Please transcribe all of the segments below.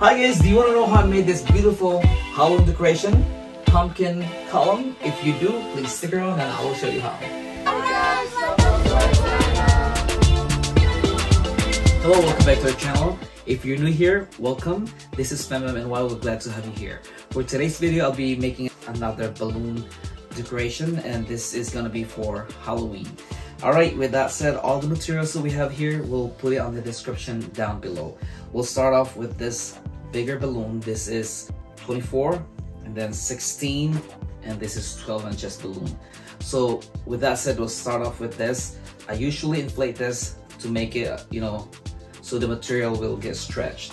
Hi guys, do you want to know how I made this beautiful Halloween decoration? Pumpkin column? If you do, please stick around and I will show you how. Hello, welcome back to our channel. If you're new here, welcome. This is FamBam NY we're glad to have you here. For today's video, I'll be making another balloon decoration and this is gonna be for Halloween. Alright, with that said, all the materials that we have here, we'll put it on the description down below. We'll start off with this bigger balloon. This is 24 and then 16 and this is 12 inches balloon. So with that said, we'll start off with this. I usually inflate this to make it, you know, so the material will get stretched.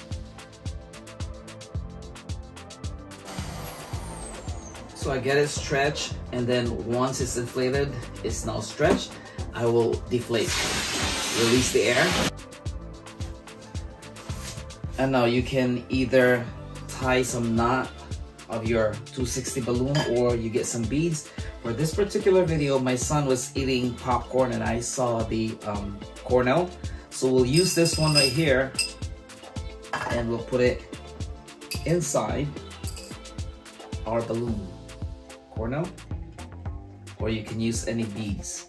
So I get it stretched and then once it's inflated, it's now stretched. I will deflate, release the air. And now you can either tie some knot of your 260 balloon or you get some beads. For this particular video, my son was eating popcorn and I saw the um, Cornell. So we'll use this one right here and we'll put it inside our balloon. Cornell, or you can use any beads.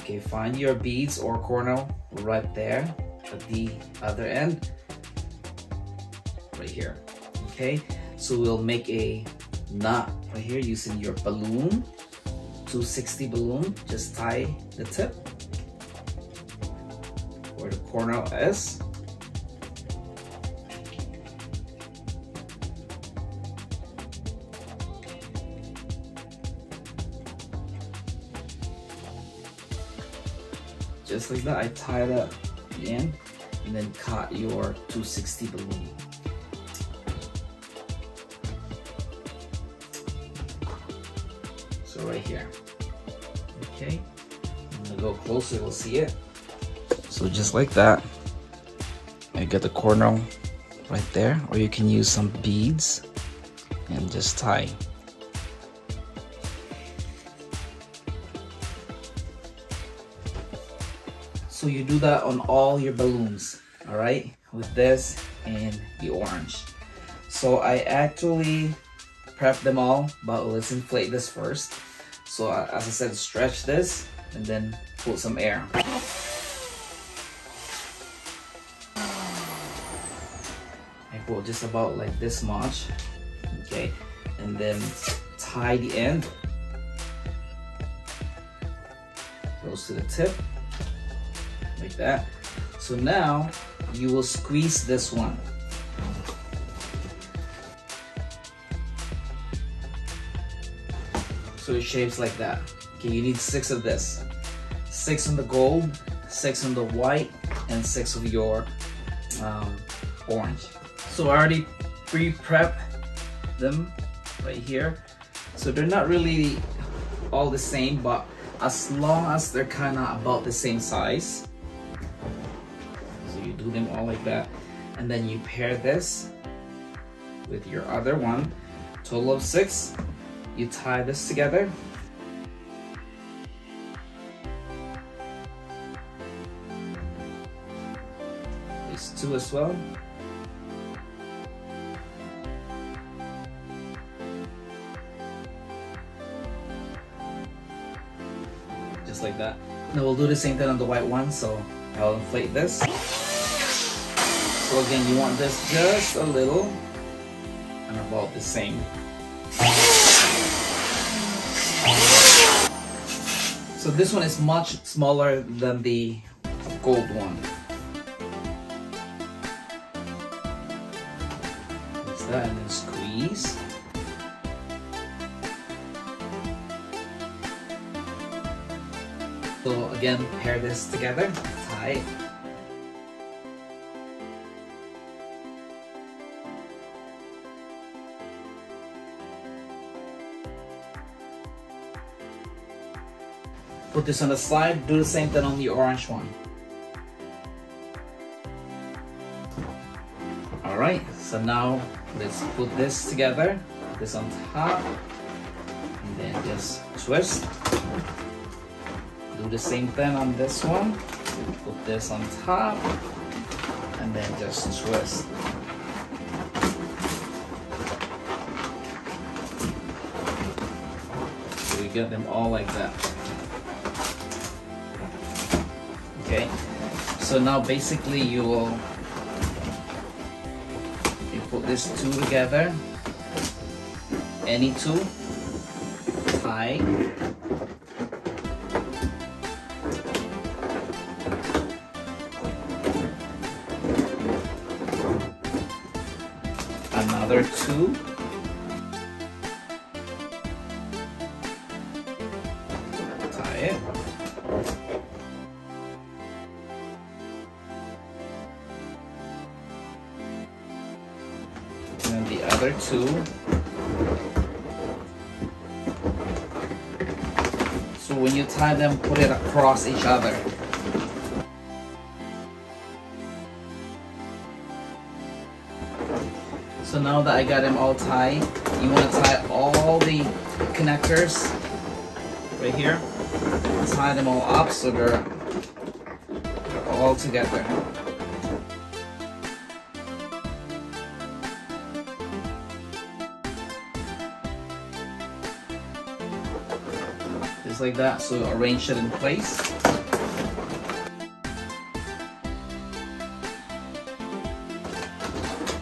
Okay, find your beads or cornel right there at the other end, right here. Okay, so we'll make a knot right here using your balloon, 260 balloon. Just tie the tip where the corner is. just like that I tie that in and then cut your 260 balloon so right here okay I'm gonna go closer we'll see it so just like that I get the corner right there or you can use some beads and just tie So you do that on all your balloons, all right? With this and the orange. So I actually prep them all, but let's inflate this first. So uh, as I said, stretch this and then put some air. I put just about like this much, okay? And then tie the end. Goes to the tip like that. So now you will squeeze this one. So it shapes like that. Okay, you need six of this. Six on the gold, six on the white, and six of your um, orange. So I already pre-prep them right here. So they're not really all the same, but as long as they're kind of about the same size, So you do them all like that and then you pair this with your other one total of six you tie this together. These two as well. Just like that. Now we'll do the same thing on the white one so I'll inflate this. So again, you want this just a little and about the same. So this one is much smaller than the gold one. That's that and then squeeze. So again, pair this together, tie put this on the slide, do the same thing on the orange one. All right, so now let's put this together, this on top, and then just twist. Do the same thing on this one, put this on top, and then just twist. get them all like that. Okay, so now basically you will you put these two together, any two, tie, another two. And then the other two. So when you tie them, put it across each other. So now that I got them all tied, you want to tie all the connectors right here. Tie them all up so they're, they're all together. Like that, so arrange it in place.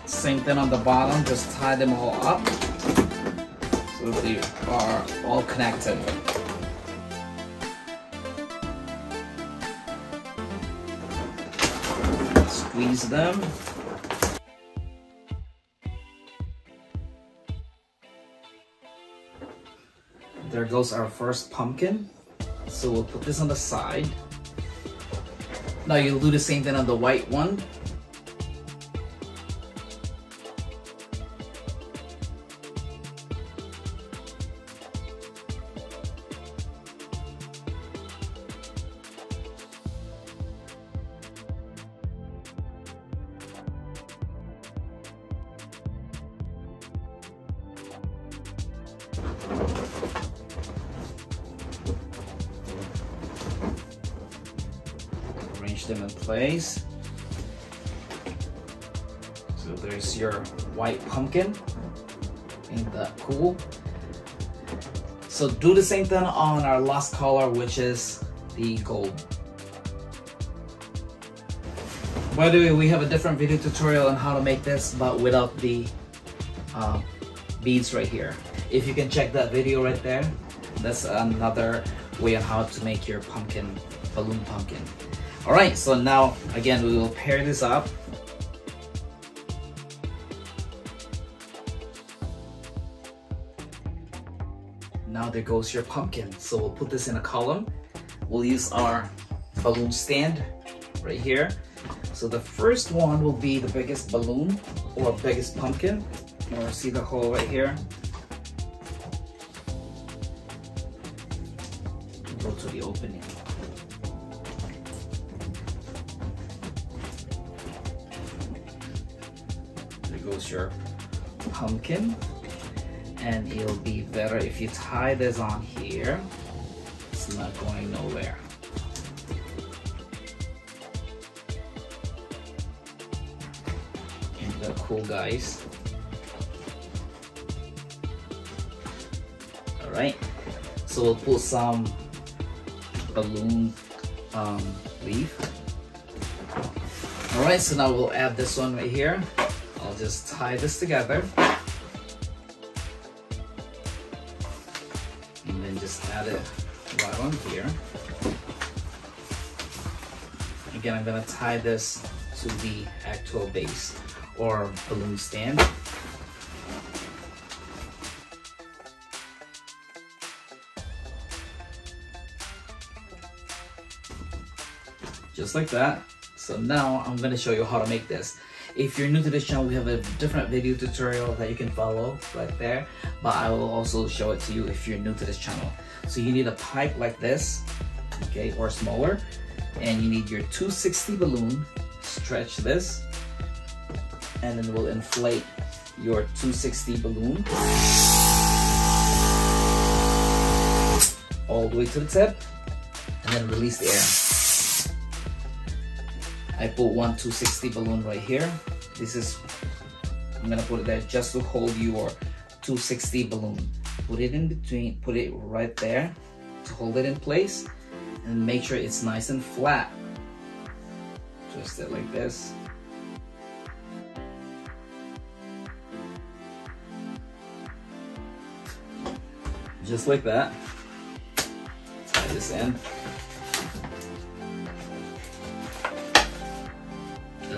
Same thing on the bottom, just tie them all up so they are all connected. Squeeze them. There goes our first pumpkin. So we'll put this on the side. Now you'll do the same thing on the white one. Them in place. So there's your white pumpkin. Ain't that cool? So do the same thing on our last color, which is the gold. By the way, we have a different video tutorial on how to make this, but without the uh, beads right here. If you can check that video right there, that's another way on how to make your pumpkin, balloon pumpkin. All right, so now, again, we will pair this up. Now there goes your pumpkin. So we'll put this in a column. We'll use our balloon stand right here. So the first one will be the biggest balloon or biggest pumpkin. Or see the hole right here. Goes your pumpkin. And it'll be better if you tie this on here. It's not going nowhere. Cool, guys? All right, so we'll put some balloon um, leaf. All right, so now we'll add this one right here. I'll just tie this together. And then just add it right on here. Again, I'm gonna tie this to the actual base or balloon stand. Just like that. So now I'm gonna show you how to make this. If you're new to this channel, we have a different video tutorial that you can follow right there, but I will also show it to you if you're new to this channel. So you need a pipe like this, okay, or smaller, and you need your 260 balloon, stretch this, and then we'll inflate your 260 balloon all the way to the tip, and then release the air. I put one 260 balloon right here. This is, I'm gonna put it there just to hold your 260 balloon. put it in between, put it right there to hold it in place and make sure it's nice and flat. Twist it like this. Just like that. Tie this in.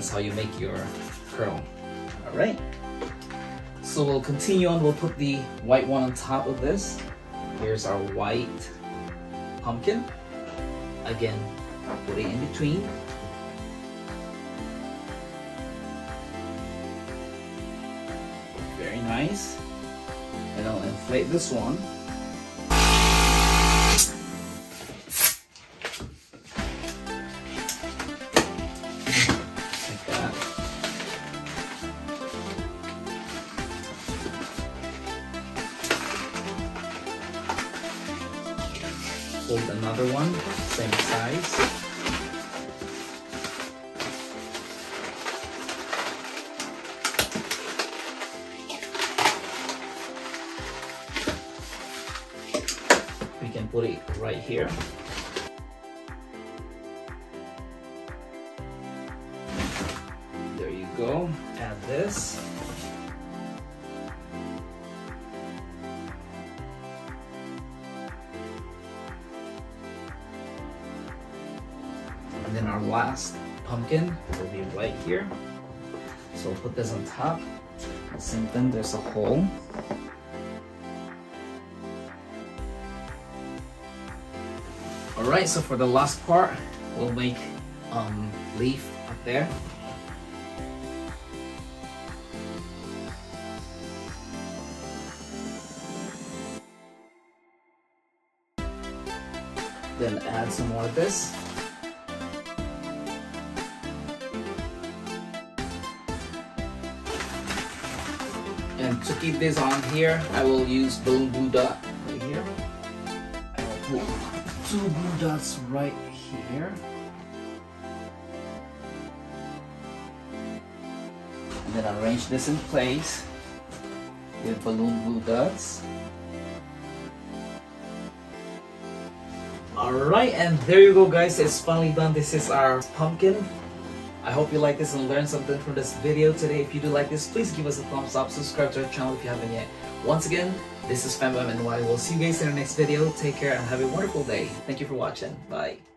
That's how you make your curl. All right. So we'll continue on. We'll put the white one on top of this. Here's our white pumpkin. Again, put it in between. Very nice. And I'll inflate this one. Another one, same size. We can put it right here. There you go. Add this. Pumpkin will be right here. So we'll put this on top. Same thing, there's a hole. Alright, so for the last part, we'll make um, leaf up there. Then add some more of this. And to keep this on here, I will use balloon glue dot right here. I will put two glue dots right here. And then arrange this in place with balloon glue dots. Alright, and there you go guys, it's finally done. This is our pumpkin. I hope you like this and learned something from this video today. If you do like this, please give us a thumbs up, subscribe to our channel if you haven't yet. Once again, this is FamBam NY. We'll see you guys in our next video. Take care and have a wonderful day. Thank you for watching. Bye.